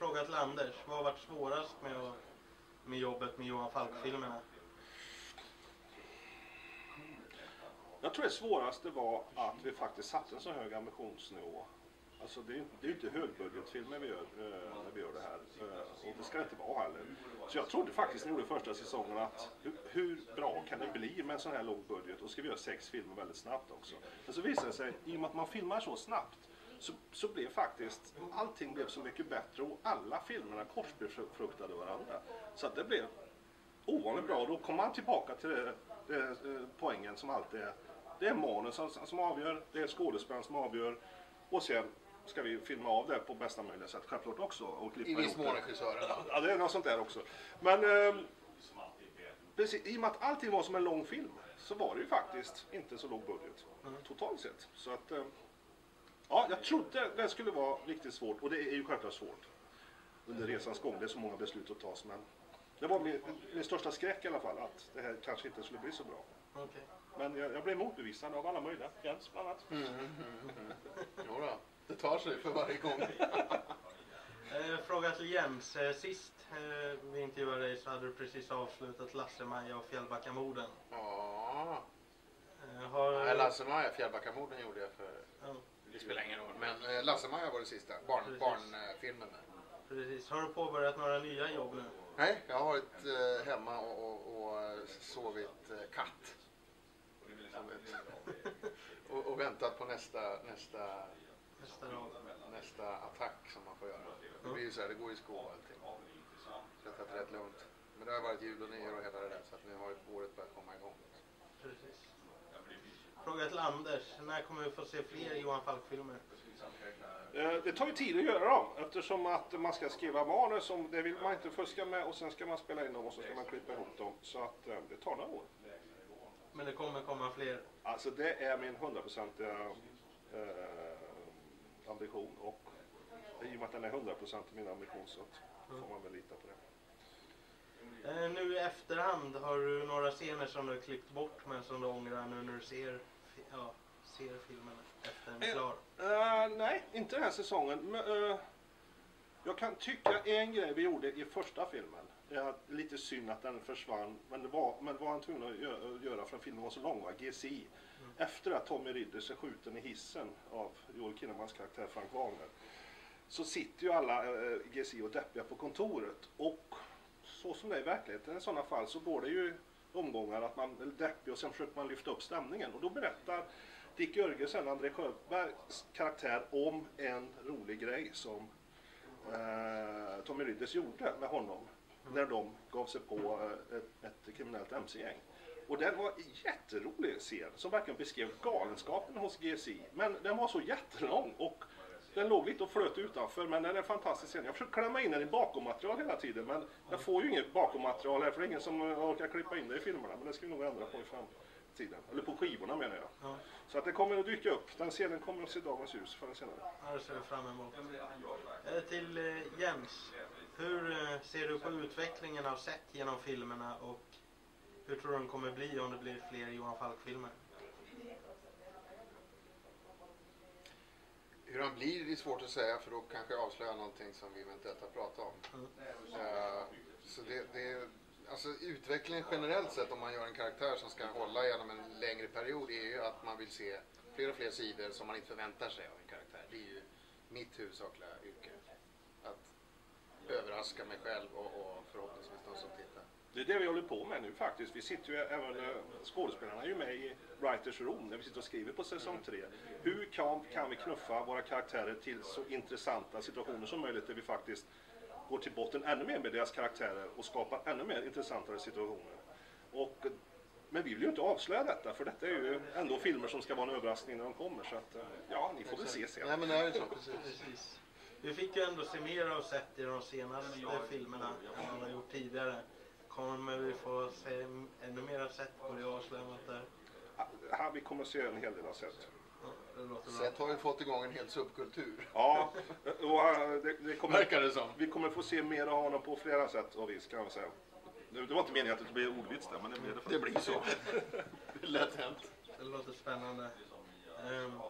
fråga till Anders. Vad har varit svårast med, att, med jobbet med Johan Falk-filmerna? Jag tror det svåraste var att vi faktiskt satte en så hög ambitionsnivå. Alltså det är ju det är ju inte högbudgetfilmer vi gör eh, när vi gör det här. Eh, och det ska det inte vara heller. Så jag trodde faktiskt när vi gjorde första säsongen att hur, hur bra kan det bli med en sån här låg budget? Och ska vi göra sex filmer väldigt snabbt också. Men så visade det sig, i och med att man filmar så snabbt, så, så blev faktiskt allting blev så mycket bättre och alla filmerna korsbefruktade varandra. Så att det blev ovanligt bra. Och då kommer man tillbaka till det, det, eh, poängen som alltid är. Det är manus som, som avgör, det är skådespelaren som avgör och sen ska vi filma av det på bästa möjliga sätt självklart också. Och klippa I viss mån regissören. Ja, det är något sånt där också. Men eh, precis, i och med att allting var som en lång film så var det ju faktiskt inte så låg budget totalt sett. Så att, eh, ja, jag trodde det skulle vara riktigt svårt och det är ju självklart svårt under resans gång. Det är så många beslut att tas men det var min, min största skräck i alla fall att det här kanske inte skulle bli så bra. Men jag, jag blev motbevisad av alla möjliga. Jens bland annat. Jo då, det tar sig för varje gång. Eh, fråga till Jens. Eh, sist eh, vi intervjuade dig så hade du precis avslutat Lasse-Maja och Fjällbackamorden. Ja, har... Nej, Lasse-Maja, Fjällbackamorden gjorde jag för... Det spelar ingen roll. Men eh, Lasse-Maja var det sista. Barn, Precis. barnfilmen. precis. Har du påbörjat några nya jobb nu? Nej, jag har varit eh, hemma och, och, och eh, sovit eh, katt. Och, och väntat på nästa, nästa, Nästa nästa attack som man får göra. Det blir ju så här, det går i skov och allting. Så jag har tagit rätt lugnt. Men det har varit jul och nyår och hela det där så att nu har året börjat komma igång. Precis. Fråga till Anders. När kommer vi få se fler Johan Falk-filmer? Eh, Det tar ju tid att göra dem eftersom att man ska skriva manus. Om det vill man inte fuska med och sen ska man spela in dem och så ska man klippa ihop dem. Så att eh, det tar några år. Men det kommer komma fler. Alltså det är min hundraprocentiga eh, ambition och i och med att den är hundraprocentig min ambition så att får man väl lita på det. Eh, nu i efterhand, har du några scener som du har klippt bort men som du ångrar nu när du ser, ja, ser filmen efter den är Eh, klar? Eh, nej, inte den här säsongen. Men, eh, jag kan tycka en grej vi gjorde i första filmen. Det är lite synd att den försvann. Men det var, men det var han tvungen att gö- att göra för att filmen var så lång. Va? GCI. Efter att Tommy Ridders är skjuten i hissen av Joel Kinnemans karaktär Frank Wagner. Så sitter ju alla eh, GCI och deppiga på kontoret. Och så som det är i verkligheten i sådana fall så går det ju omgångar att man är deppig och sen försöker man lyfta upp stämningen. Och då berättar Dick Jörgensen, André Sjöbergs karaktär, om en rolig grej som eh, Tommy Ridders gjorde med honom när de gav sig på eh, ett, ett kriminellt mc-gäng. Och den var en jätterolig scen som verkligen beskrev galenskapen hos GSI. Men den var så jättelång och den låg lite och flöt utanför men den är fantastisk scen. Jag försöker klämma in den i bakommaterial hela tiden men jag får ju inget bakommaterial här för det är ingen som eh, orkar klippa in det i filmerna. Men det ska vi nog ändra på i framtiden. Eller på skivorna menar jag. Ja, Så att det kommer att dyka upp. Den scenen kommer att se dagens ljus förr eller senare. ja, det ser vi fram emot. Till eh, Jens. Hur eh, ser du på utvecklingen av sätt genom filmerna och hur tror du den kommer bli om det blir fler Johan Falk-filmer? Hur han blir det är svårt att säga för då kanske jag avslöjar någonting som vi eventuellt har pratat om. Mm. Eh, så det, det, alltså utvecklingen generellt sett om man gör en karaktär som ska hålla genom en längre period är ju att man vill se fler och fler sidor som man inte förväntar sig av en karaktär. Det är ju mitt huvudsakliga yrke. Att överraska mig själv och, och förhoppningsvis de som tittar. Det är det vi håller på med nu faktiskt. Vi sitter ju även, eh, skådespelarna är ju med i Writers Room när vi sitter och skriver på säsong 3. Hur kan, kan vi knuffa våra karaktärer till så intressanta situationer som möjligt där vi faktiskt går till botten ännu mer med deras karaktärer och skapar ännu mer intressantare situationer. Och, men vi vill ju inte avslöja detta för detta är ju ändå filmer som ska vara en överraskning när de kommer. Så att, eh, ja, ni får väl se sen. Nej men det är så precis. Vi fick ju ändå se mer av sätt i de senaste filmerna än man har gjort tidigare. Kommer vi få se ännu mer sätt på det avslöjandet där? Här, vi kommer att se en hel del av. Ja, bra. Seth har ju fått igång en hel subkultur. Ja, och eh, det, det kommer... Verkar det som. Vi kommer få se mer av honom på flera sätt och vis kan vi säga. Det det var inte meningen att det skulle bli ordvits där, men det blev det. Det blir så. Det är lätt hänt. Det låter spännande. Ehm,